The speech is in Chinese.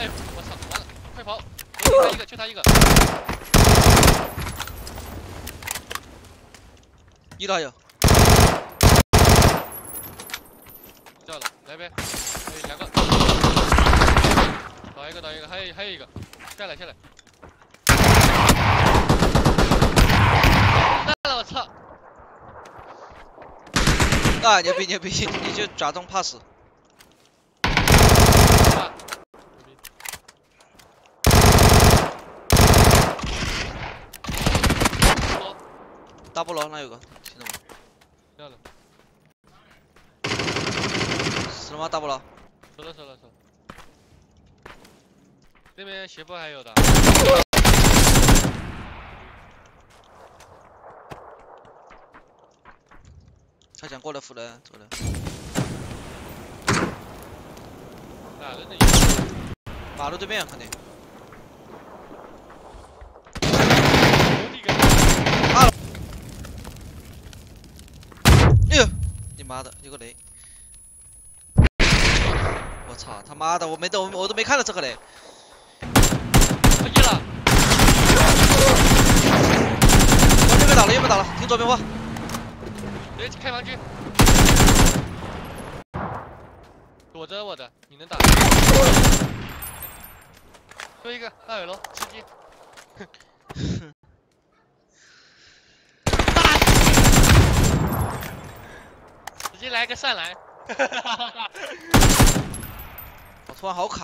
哎，我操，完了，快跑！就他一个，就他一个。一打有。掉了，来呗，还有两个。倒一个，倒一个，还有还有一个，下来下来。完了，我操！啊，牛逼牛逼，你就假装怕死。大菠萝那有个，听到吗？掉了。死了吗？大菠萝？死了死了死了。这边斜坡还有的。他想过来扶人，走了。哪个呢？马路对面肯定。妈的，有个雷！我操，他妈的，我没都我都没看到这个雷。我一了。我右边倒了，右边倒了，听左边话。别开房区。躲着我的，你能打？就一个二尾楼，吃鸡。直接来个上来，我突然好卡。